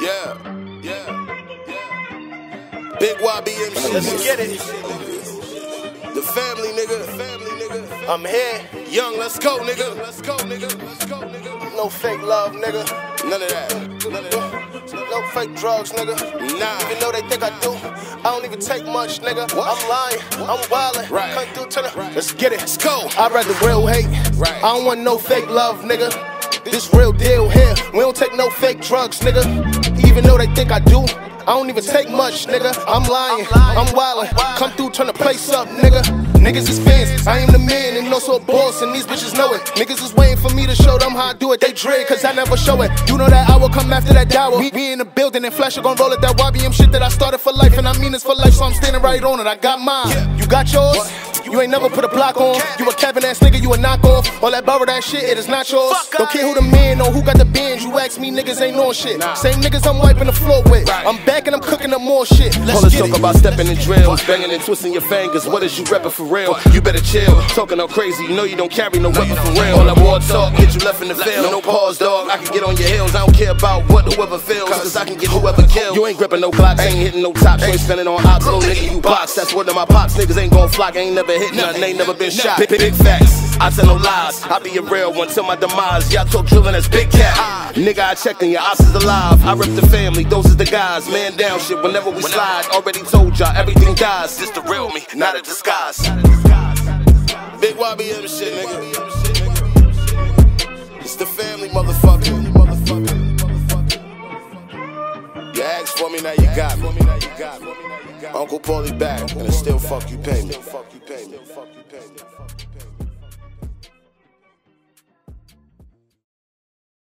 Yeah, yeah, yeah. Big YBM shit. Let's get it. The family, nigga. The family, nigga. I'm here. Young, let's go, nigga. Let's go, nigga. Let's go, nigga. No fake love, nigga. None of that. None of that. No fake drugs, nigga. Nah. Even though they think I do, I don't even take much, nigga. What? I'm lying. I'm wildin'. Right. Come through to the. Right. Let's get it. Let's go. I'd rather real hate. Right. I don't want no fake love, nigga. This real deal here. We don't take no fake drugs, nigga. Even though they think I do. I don't even take much, nigga. I'm lying, I'm wildin'. Come through, turn the place up, nigga. Niggas is fans, I am the man and also a boss, and these bitches know it. Niggas is waiting for me to show them how I do it. They dread, cause I never show it. You know that I will come after that dower. Me, me in the building and Flash are gon' roll it. That YBM shit that I started for life, and I mean it's for life, so I'm standing right on it. I got mine. You got yours? You ain't never put a block on. You a Kevin ass nigga, you a knockoff. All that borrow that shit, it is not yours. Don't care who the man or who got the bands. You ask me, niggas ain't on shit. Same niggas I'm wiping the floor with. I'm back and I'm cooking up more shit. All Let's this get talk it. about stepping in drills, banging and twisting your fingers. What is you reppin' for real? You better chill. Talking all crazy, you know you don't carry no weapon for real. All that war talk, get you left in the field. No pause, dog. Can get on your heels. I don't care about what whoever feels, cause I can get whoever killed. You ain't gripping no blocks, ain't hitting no tops. You ain't spending on ops, no nigga, you box. That's word of my pops. Niggas ain't gon' flock, ain't never hit nothing, ain't never been shot. Big, big facts. I tell no lies. I be a real one till my demise. Y'all talk drilling as big cat. Ah. Nigga, I checked and your ops is alive. I rep the family, those is the guys. Man down shit whenever we slide. Already told y'all everything dies. This the real me, not a disguise. Big YBM shit, nigga. It's the family, motherfucker. You asked for me, now you got me. Uncle Paulie back, and it still fuck you pay me.